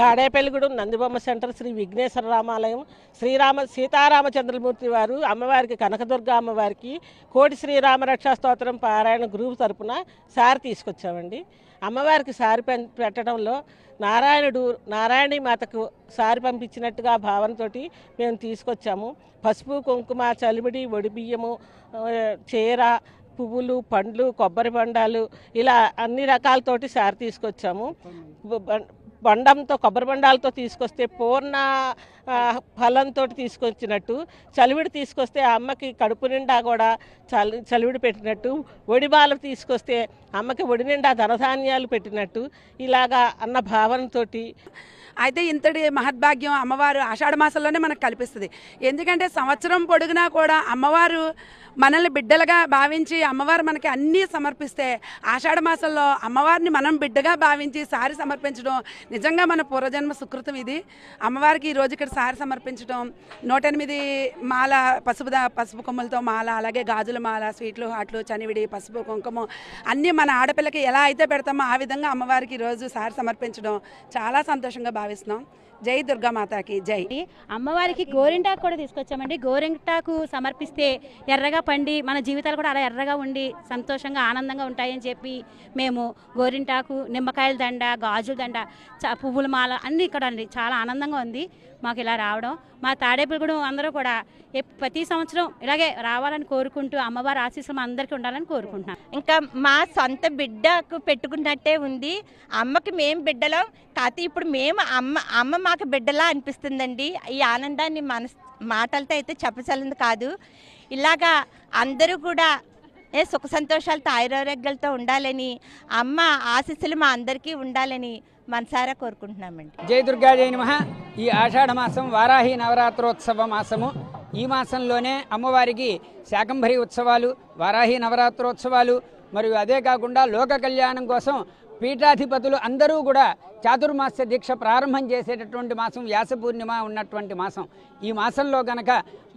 Tadepalligudem నందిబొమ్మ centre Shri Vighneshwara రామాలయం శ్రీరామ సీతారామచంద్రమూర్తి వారు అమ్మవారికి కనకదుర్గ అమ్మవారికి కోటి శ్రీరామ రక్షా స్తోత్రం పారాయణ గ్రూప్ తరపున సారి తీసుకొచ్చామండి. అమ్మవారికి సారి పెట్టడంలో నారాయణుడు నారాయణి మాతకు సారి పంపించినట్టుగా భావనతోటి మేము తీసుకొచ్చాము. పసుపు కుంకుమ చలిమిడి ఒడిబియ్యము చీర పువ్వులు పండ్లు కొబ్బరి బండాలు ఇలా అన్ని రకాలతోటి సారి తీసుకొచ్చాము. బండంతో కొబ్బరి బండాలతో తీసుకొస్తే పూర్ణ ఫలంతో తీసుకొచ్చినట్టు చలివిడి తీసుకొస్తే అమ్మకి కడుపు నిండా కూడా చలి చలివిడి పెట్టినట్టు ఒడిబాలు తీసుకొస్తే అమ్మకి ఒడి నిండా ధనధాన్యాలు పెట్టినట్టు ఇలాగా అన్న భావనతోటి. అయితే ఇంతటి మహద్భాగ్యం అమ్మవారు ఆషాఢ మాసంలోనే మనకు కల్పిస్తుంది. ఎందుకంటే సంవత్సరం పొడుగునా కూడా అమ్మవారు మనల్ని బిడ్డలుగా భావించి అమ్మవారు మనకి అన్నీ సమర్పిస్తే ఆషాఢ మాసంలో అమ్మవారిని మనం బిడ్డగా భావించి సారి సమర్పించడం నిజంగా మన పూర్వజన్మ సుకృతం ఇది. అమ్మవారికి ఈరోజు ఇక్కడ సారి సమర్పించడం నూట ఎనిమిది మాల పసుపు పసుపు కొమ్మలతో మాల అలాగే గాజుల మాల స్వీట్లు హాట్లు చనివిడి పసుపు కుంకుమ అన్నీ మన ఆడపిల్లకి ఎలా అయితే పెడతామో ఆ విధంగా అమ్మవారికి ఈరోజు సారి సమర్పించడం చాలా సంతోషంగా భావిస్తున్నాం. జై దుర్గామాతాకి జై. అమ్మవారికి గోరింటాకు కూడా తీసుకొచ్చామండి. గోరింటాకు సమర్పిస్తే ఎర్రగా పండి మన జీవితాలు కూడా అలా ఎర్రగా ఉండి సంతోషంగా ఆనందంగా ఉంటాయని చెప్పి మేము గోరింటాకు నిమ్మకాయల దండ గాజుల దండ పువ్వుల మాల అన్నీ ఇక్కడ అండి. చాలా ఆనందంగా ఉంది మాకు ఇలా రావడం. మా తాడేపల్లిగూడెం అందరూ కూడా ప్రతి సంవత్సరం ఇలాగే రావాలని కోరుకుంటూ అమ్మవారి ఆశీస్సులు మా అందరికీ ఉండాలని కోరుకుంటున్నాను ఇంకా మా సొంత బిడ్డకు పెట్టుకున్నట్టే ఉంది. అమ్మకి మేము బిడ్డలం కాకపోతే ఇప్పుడు మేము అమ్మ అమ్మ మాకు బిడ్డలా అనిపిస్తుందండి. ఈ ఆనందాన్ని మన మాటలతో అయితే చెప్పచలంది కాదు. ఇలాగా అందరూ కూడా ఏ సుఖ సంతోషాలతో ఆయురారోగ్యాలతో ఉండాలని అమ్మ ఆశీస్సులు మా అందరికీ ఉండాలని మనసారా కోరుకుంటున్నామండి. జయ దుర్గా జయ నమ. ఈ ఆషాఢ మాసం వారాహి నవరాత్రోత్సవ మాసము. ఈ మాసంలోనే అమ్మవారికి శాకంభరి ఉత్సవాలు వారాహి నవరాత్రోత్సవాలు మరియు అదే కాకుండా లోక కళ్యాణం కోసం పీఠాధిపతులు అందరూ కూడా చాతుర్మాస్య దీక్ష ప్రారంభం చేసేటటువంటి మాసం వ్యాస పూర్ణిమ ఉన్నటువంటి మాసం. ఈ మాసంలో గనక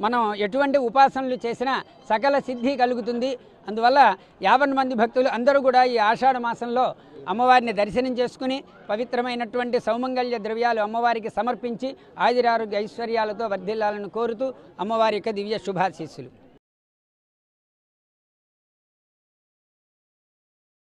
మనం ఎటువంటి ఉపాసనలు చేసినా సకల సిద్ధి కలుగుతుంది. అందువల్ల యాభై మంది భక్తులు అందరూ కూడా ఈ ఆషాఢ మాసంలో అమ్మవారిని దర్శనం చేసుకుని పవిత్రమైనటువంటి సౌమంగళ్య ద్రవ్యాలు అమ్మవారికి సమర్పించి ఆదిరారోగ్య ఐశ్వర్యాలతో వర్ధిల్లాలను కోరుతూ అమ్మవారి యొక్క దివ్య శుభాశీస్సులు.